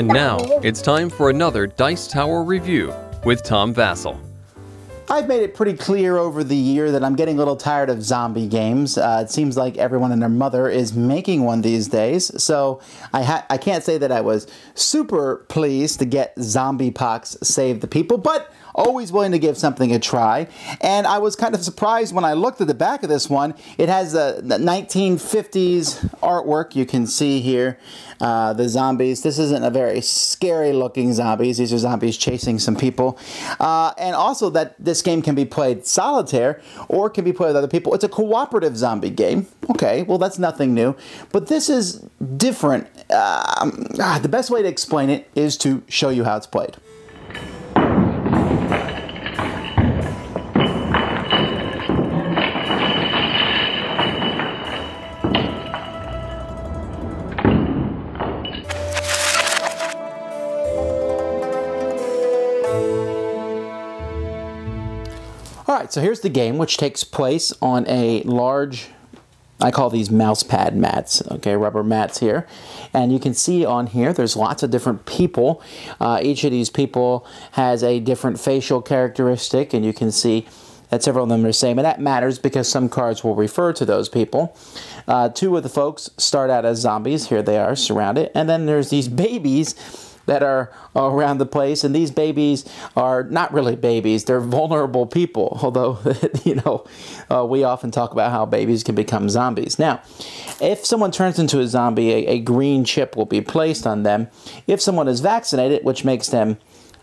And now it's time for another Dice Tower review with Tom Vasel. I've made it pretty clear over the year that I'm getting a little tired of zombie games. Uh, it seems like everyone and their mother is making one these days. So I I can't say that I was super pleased to get Zombie Pox Save the People, but always willing to give something a try. And I was kind of surprised when I looked at the back of this one. It has the, the 1950s artwork you can see here. Uh, the zombies. This isn't a very scary looking zombies. These are zombies chasing some people. Uh, and also that this game can be played solitaire or can be played with other people. It's a cooperative zombie game. Okay, well that's nothing new. But this is different. Ah, the best way to explain it is to show you how it's played. Right, so here's the game, which takes place on a large, I call these mouse pad mats, okay, rubber mats here. And you can see on here, there's lots of different people. Uh, each of these people has a different facial characteristic, and you can see that several of them are the same. And that matters because some cards will refer to those people. Uh, two of the folks start out as zombies. Here they are, surrounded. And then there's these babies that are around the place and these babies are not really babies they're vulnerable people although you know uh, we often talk about how babies can become zombies now if someone turns into a zombie a, a green chip will be placed on them if someone is vaccinated which makes them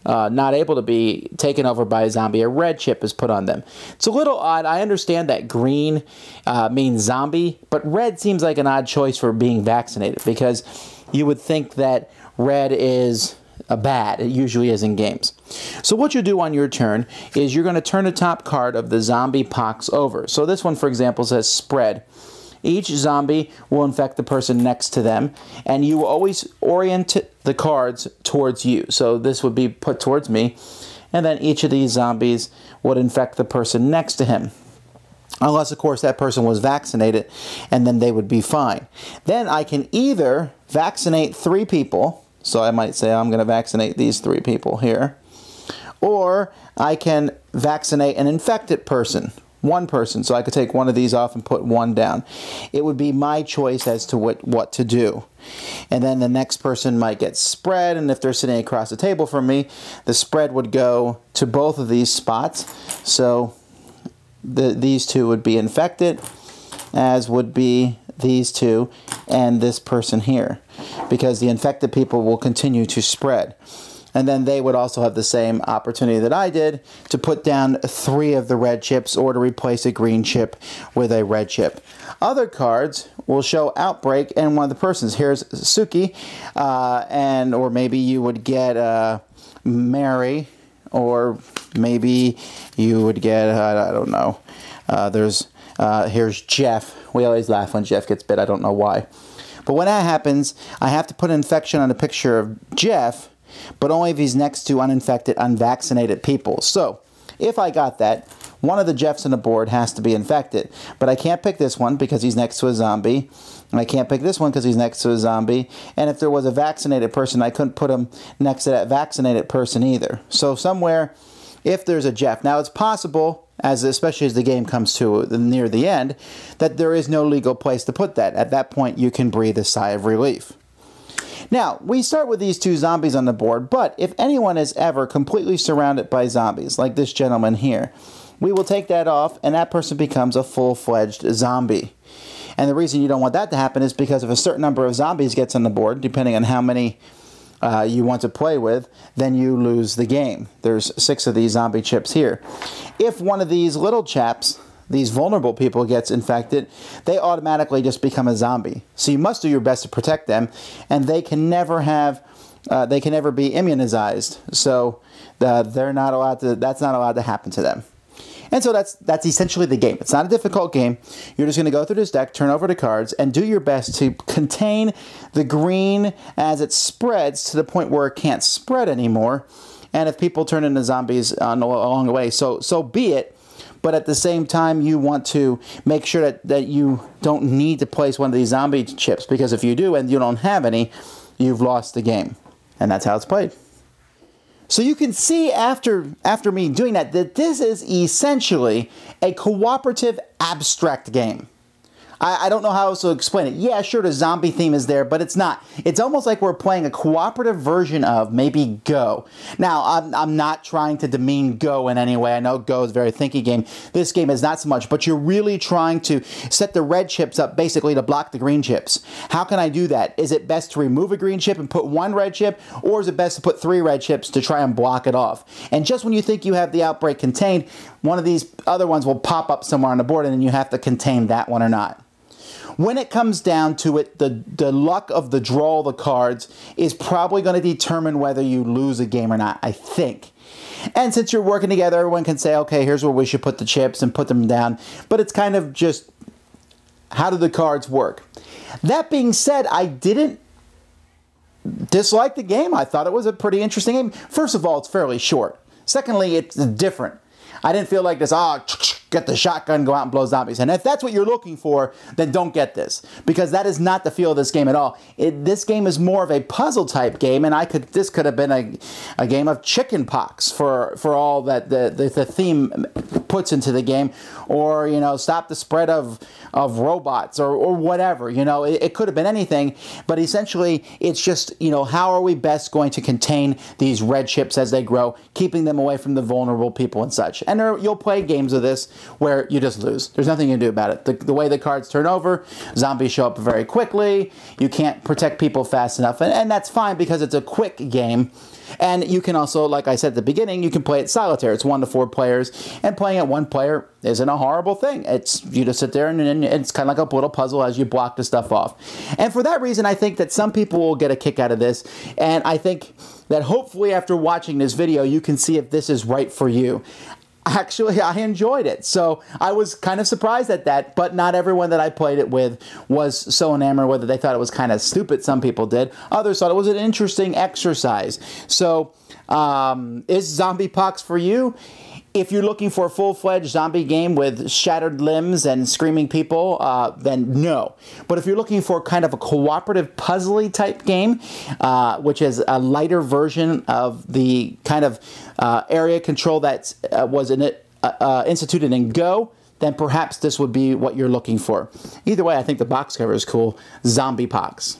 uh, not able to be taken over by a zombie, a red chip is put on them. It's a little odd. I understand that green uh, means zombie, but red seems like an odd choice for being vaccinated because you would think that red is a bad. It usually is in games. So what you do on your turn is you're going to turn the top card of the zombie pox over. So this one, for example, says spread. Each zombie will infect the person next to them, and you will always orient the cards towards you. So this would be put towards me, and then each of these zombies would infect the person next to him. Unless, of course, that person was vaccinated, and then they would be fine. Then I can either vaccinate three people, so I might say I'm going to vaccinate these three people here, or I can vaccinate an infected person one person. So I could take one of these off and put one down. It would be my choice as to what, what to do. And then the next person might get spread, and if they're sitting across the table from me, the spread would go to both of these spots. So the, these two would be infected, as would be these two and this person here, because the infected people will continue to spread and then they would also have the same opportunity that I did to put down three of the red chips or to replace a green chip with a red chip. Other cards will show Outbreak and one of the persons. Here's Suki, uh, and or maybe you would get uh, Mary, or maybe you would get I don't know. Uh, there's uh, here's Jeff. We always laugh when Jeff gets bit. I don't know why. But when that happens, I have to put an infection on a picture of Jeff but only if he's next to uninfected, unvaccinated people. So, if I got that, one of the Jeffs on the board has to be infected. But I can't pick this one because he's next to a zombie. And I can't pick this one because he's next to a zombie. And if there was a vaccinated person, I couldn't put him next to that vaccinated person either. So somewhere, if there's a Jeff. Now it's possible, as especially as the game comes to near the end, that there is no legal place to put that. At that point, you can breathe a sigh of relief. Now, we start with these two zombies on the board, but if anyone is ever completely surrounded by zombies, like this gentleman here, we will take that off and that person becomes a full-fledged zombie. And the reason you don't want that to happen is because if a certain number of zombies gets on the board, depending on how many uh, you want to play with, then you lose the game. There's six of these zombie chips here. If one of these little chaps these vulnerable people gets infected, they automatically just become a zombie. So you must do your best to protect them, and they can never have, uh, they can never be immunized. So uh, they're not allowed to. That's not allowed to happen to them. And so that's that's essentially the game. It's not a difficult game. You're just going to go through this deck, turn over the cards, and do your best to contain the green as it spreads to the point where it can't spread anymore. And if people turn into zombies uh, on, along the way, so so be it but at the same time, you want to make sure that, that you don't need to place one of these zombie chips because if you do and you don't have any, you've lost the game. And that's how it's played. So you can see after after me doing that that this is essentially a cooperative abstract game. I, I, don't know how else to explain it. Yeah, sure, the zombie theme is there, but it's not. It's almost like we're playing a cooperative version of maybe Go. Now, I'm, I'm not trying to demean Go in any way. I know Go is a very thinky game. This game is not so much, but you're really trying to set the red chips up basically to block the green chips. How can I do that? Is it best to remove a green chip and put one red chip, or is it best to put three red chips to try and block it off? And just when you think you have the outbreak contained, one of these other ones will pop up somewhere on the board and then you have to contain that one or not. When it comes down to it, the, the luck of the draw of the cards is probably going to determine whether you lose a game or not, I think. And since you're working together, everyone can say, okay, here's where we should put the chips and put them down. But it's kind of just how do the cards work? That being said, I didn't dislike the game. I thought it was a pretty interesting game. First of all, it's fairly short. Secondly, it's different. I didn't feel like this, ah, get the shotgun, go out and blow zombies. And if that's what you're looking for, then don't get this because that is not the feel of this game at all. It, this game is more of a puzzle type game, and I could this could have been a, a game of chicken pox for for all that the, the, the theme puts into the game, or you know stop the spread of of robots or or whatever. You know it, it could have been anything, but essentially it's just you know how are we best going to contain these red chips as they grow, keeping them away from the vulnerable people and such. And there, you'll play games of this where you just lose. There's nothing you can do about it. The, the way the cards turn over, zombies show up very quickly. You can't protect people fast enough, and, and that's fine because it's a quick game. And you can also, like I said at the beginning, you can play it solitaire. It's one to four players, and playing at one player isn't a horrible thing. It's you just sit there and, and it's kind of like a little puzzle as you block the stuff off. And for that reason, I think that some people will get a kick out of this, and I think that hopefully after watching this video, you can see if this is right for you actually I enjoyed it. So I was kind of surprised at that, but not everyone that I played it with was so enamored with it. They thought it was kind of stupid. Some people did. Others thought it was an interesting exercise. So um, is Zombie Pox for you? If you're looking for a full fledged zombie game with shattered limbs and screaming people, uh, then no. But if you're looking for kind of a cooperative puzzly type game, uh, which is a lighter version of the kind of uh, area control that uh, was in it, uh, uh, instituted in Go, then perhaps this would be what you're looking for. Either way, I think the box cover is cool. Zombie Pox.